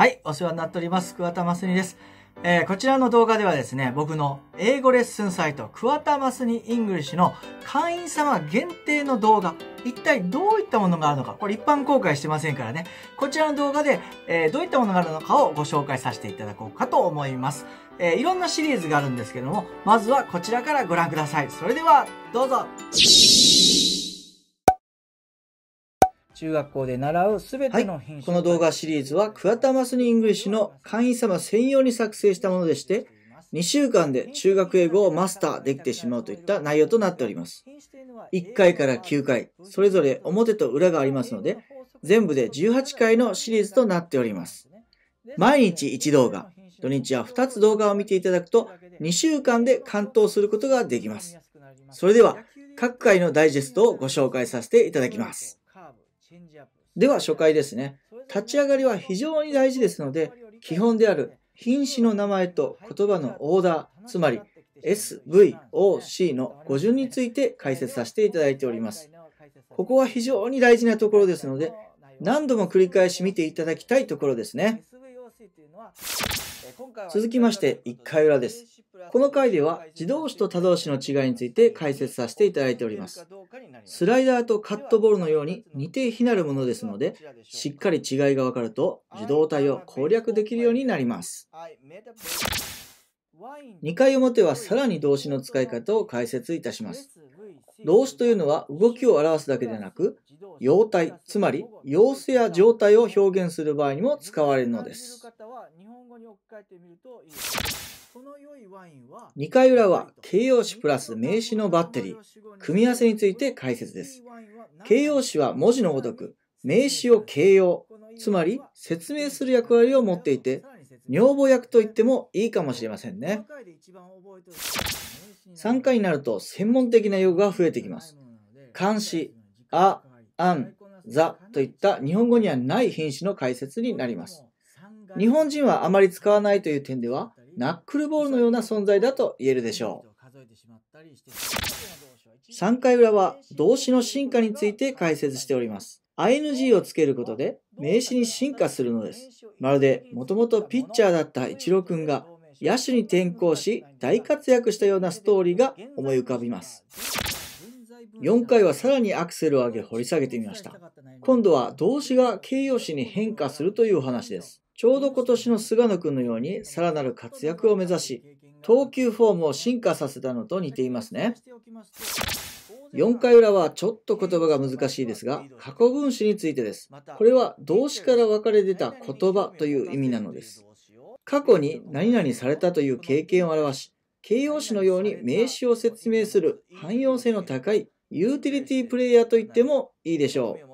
はい、お世話になっております。桑田真澄です。えーこちらの動画ではですね、僕の英語レッスンサイト、桑田真澄イングリッシュの会員様限定の動画、一体どういったものがあるのか、これ一般公開してませんからね、こちらの動画で、えーどういったものがあるのかをご紹介させていただこうかと思います。えーいろんなシリーズがあるんですけども、まずはこちらからご覧ください。それでは、どうぞ中学校で習うすべての品種、この動画シリーズは桑田マスニイングリッシュの会員様専用に作成したものでして、2週間で中学英語をマスターできてしまうといった内容となっております。1回から9回、それぞれ表と裏がありますので、全部で18回のシリーズとなっております。毎日1動画、土日は2つ動画を見ていただくと、2週間で完投することができます。それでは、各回のダイジェストをご紹介させていただきます。では初回ですね。立ち上がりは非常に大事ですので、基本である品詞の名前と言葉のオーダー、つまり S、V、O、C の語順について解説させていただいております。ここは非常に大事なところですので、何度も繰り返し見ていただきたいところですね。続きまして1回裏です。この回では自動詞と他動詞の違いについて解説させていただいております。スライダーとカットボールのように似て非なるものですので、しっかり違いがわかると受動体を攻略できるようになります。2回表はさらに動詞の使い方を解説いたします。動詞というのは動きを表すだけでなく、様態、つまり様子や状態を表現する場合にも使われるのです。2回裏は形容詞プラス名詞のバッテリー、組み合わせについて解説です。形容詞は文字のごとく、名詞を形容、つまり説明する役割を持っていて、女房役と言ってもいいかもしれませんね。3回になると専門的な用語が増えてきます。漢詞、あ、あん、ざといった日本語にはない品詞の解説になります。日本人はあまり使わないという点では、ナックルボールのような存在だと言えるでしょう。3回裏は動詞の進化について解説しております。ing をつけることで名詞に進化するのです。まるでもともとピッチャーだったイチロー君が野手に転向し大活躍したようなストーリーが思い浮かびます。4回はさらにアクセルを上げ掘り下げてみました。今度は動詞が形容詞に変化するというお話です。ちょうど今年の菅野くんのようにさらなる活躍を目指し、投球フォームを進化させたのと似ていますね。4回裏はちょっと言葉が難しいですが、過去分詞についてです。これは動詞から分かれ出た言葉という意味なのです。過去に何々されたという経験を表し、形容詞のように名詞を説明する汎用性の高いユーティリティプレイヤーと言ってもいいでしょう。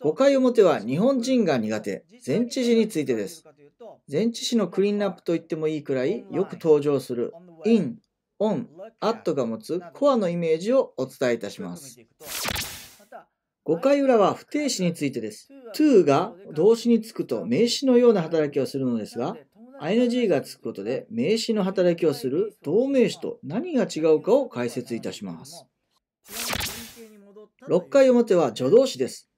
5回表は日本人が苦手、前置詞についてです。前置詞のクリーンナップと言ってもいいくらいよく登場する in、on、at が持つコアのイメージをお伝えいたします。5回裏は不定詞についてです。to が動詞につくと名詞のような働きをするのですが、ing がつくことで名詞の働きをする同名詞と何が違うかを解説いたします。6回表は助動詞です。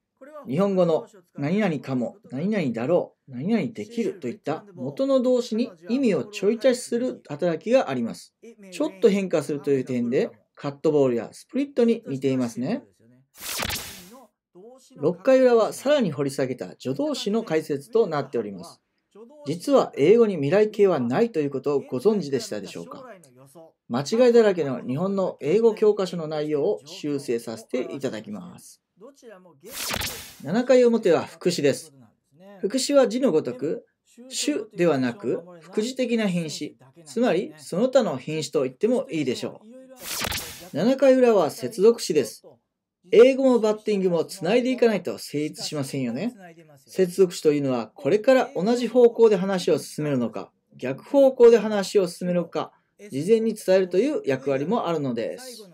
日本語の何々かも、何々だろう、何々できるといった元の動詞に意味をちょい足しする働きがあります。ちょっと変化するという点でカットボールやスプリットに似ていますね。6回裏はさらに掘り下げた助動詞の解説となっております。実は英語に未来形はないということをご存知でしたでしょうか？間違いだらけの日本の英語教科書の内容を修正させていただきます。7回表は副詞です。副詞は字のごとく、主ではなく副詞的な品詞、つまりその他の品詞と言ってもいいでしょう。7回裏は接続詞です。英語もバッティングもつないでいかないと成立しませんよね。接続詞というのはこれから同じ方向で話を進めるのか、逆方向で話を進めるのか、事前に伝えるという役割もあるのです。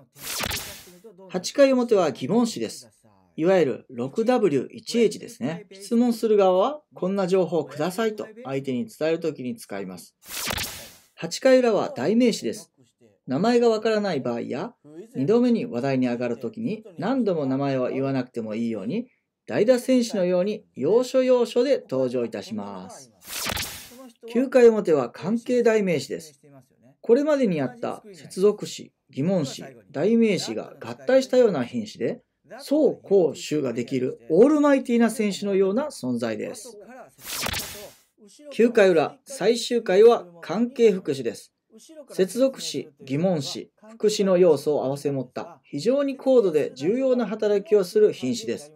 8回表は疑問詞です。いわゆる 6W1H ですね。質問する側はこんな情報をくださいと相手に伝えるときに使います。8回裏は代名詞です。名前がわからない場合や、2度目に話題に上がるときに何度も名前を言わなくてもいいように、代打選手のように要所要所で登場いたします。9回表は関係代名詞です。これまでにあった接続詞、疑問詞、代名詞が合体したような品詞で、走攻守ができるオールマイティな選手のような存在です。9回裏、最終回は関係副詞です。接続詞、疑問詞、副詞の要素を併せ持った非常に高度で重要な働きをする品詞です。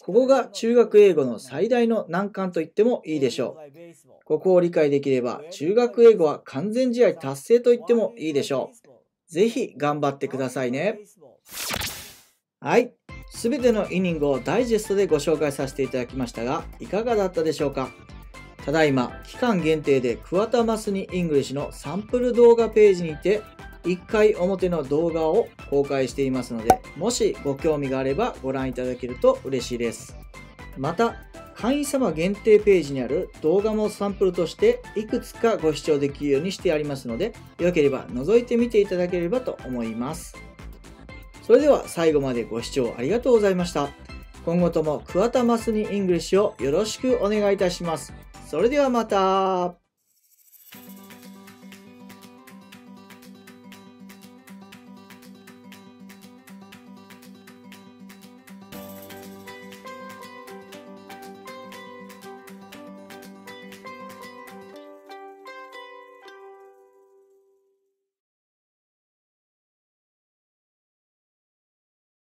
ここが中学英語の最大の難関と言ってもいいでしょう。ここを理解できれば中学英語は完全試合達成と言ってもいいでしょう。ぜひ頑張ってくださいね。はい。すべてのイニングをダイジェストでご紹介させていただきましたが、いかがだったでしょうか？ただいま、期間限定で桑田マスニイングリッシュのサンプル動画ページにて、1回表の動画を公開していますので、もしご興味があればご覧いただけると嬉しいです。また、会員様限定ページにある動画もサンプルとしていくつかご視聴できるようにしてありますので、よければ覗いてみていただければと思います。それでは最後までご視聴ありがとうございました。今後とも桑田マスニイングリッシュをよろしくお願いいたします。それではまた。